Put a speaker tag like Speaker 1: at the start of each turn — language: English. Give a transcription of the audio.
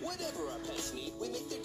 Speaker 1: Whatever our pets need,